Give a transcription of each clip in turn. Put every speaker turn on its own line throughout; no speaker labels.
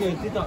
我知道。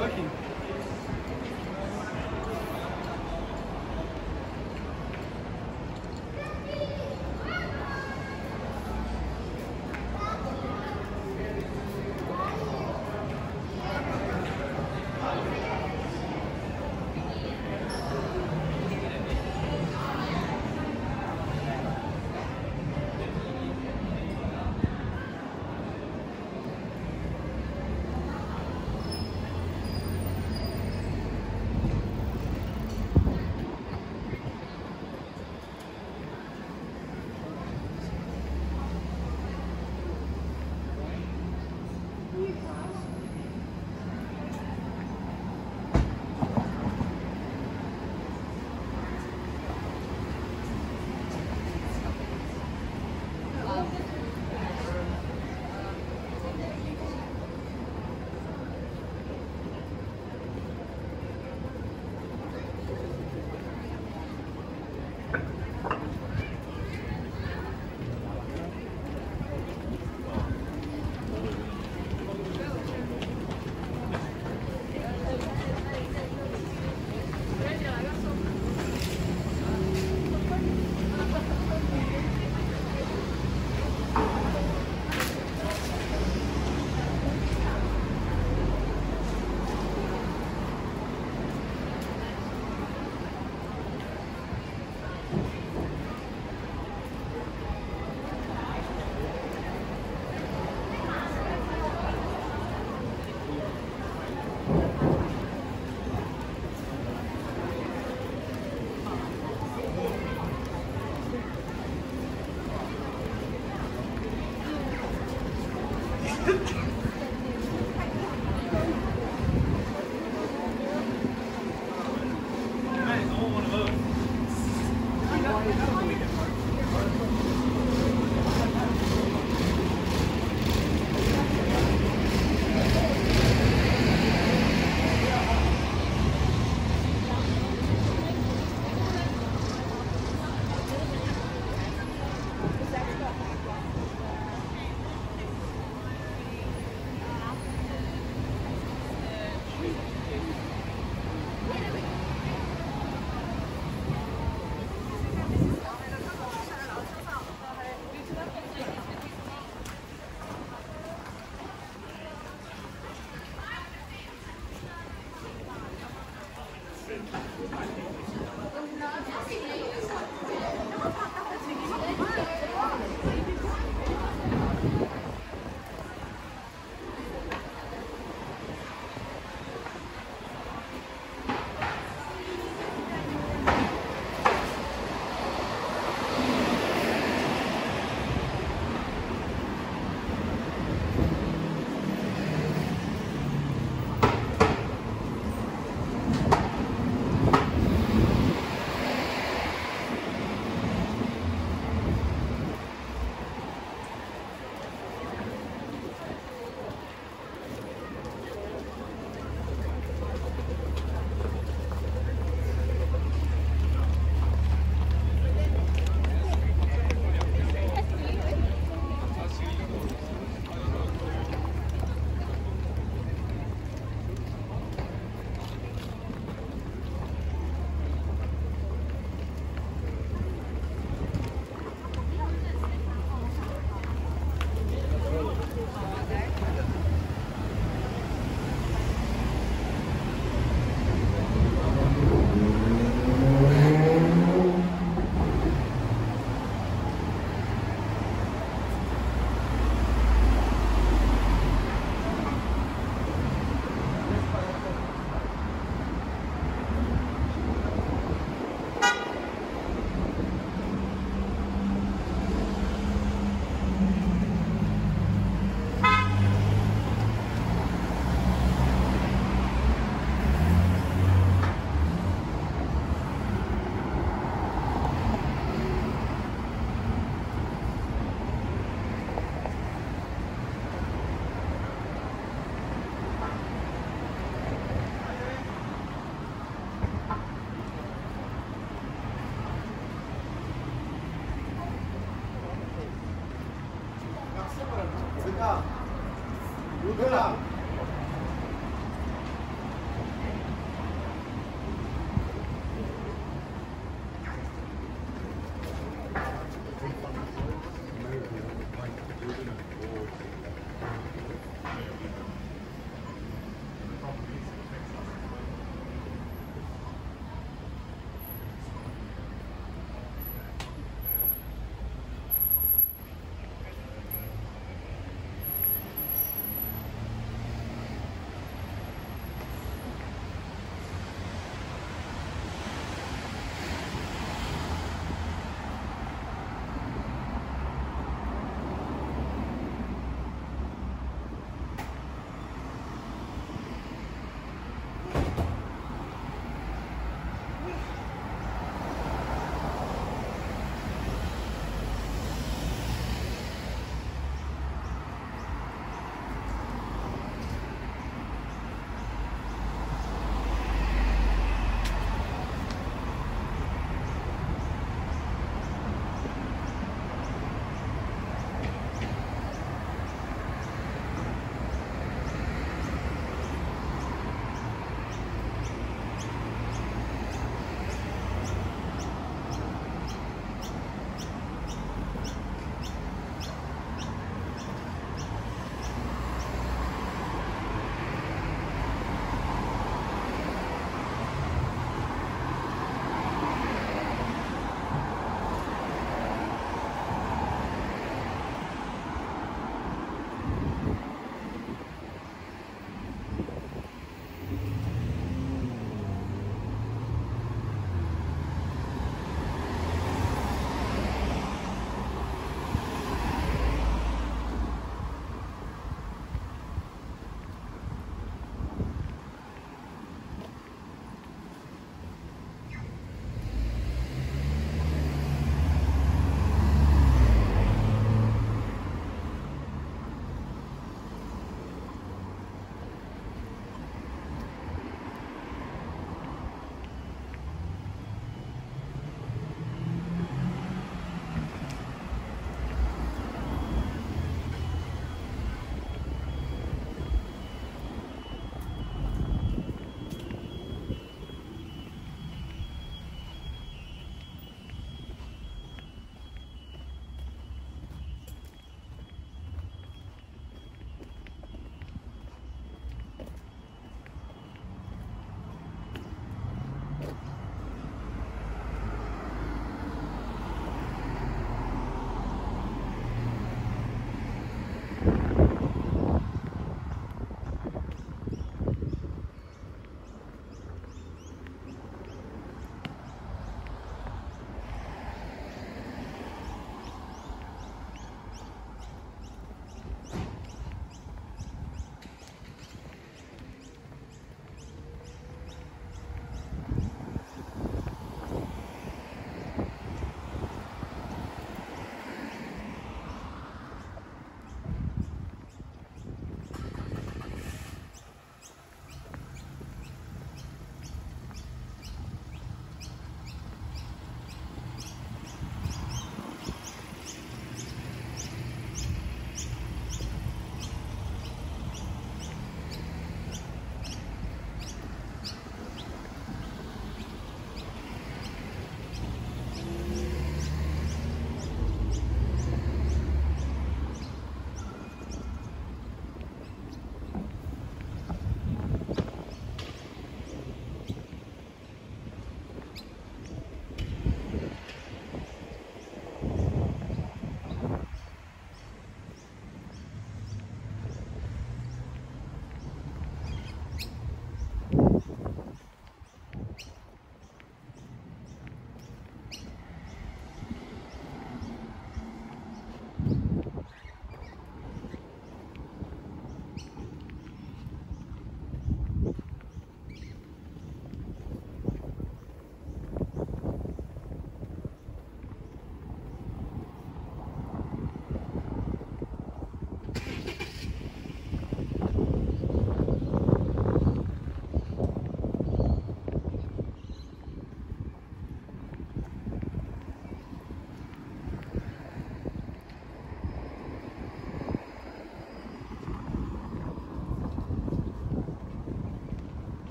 Kentucky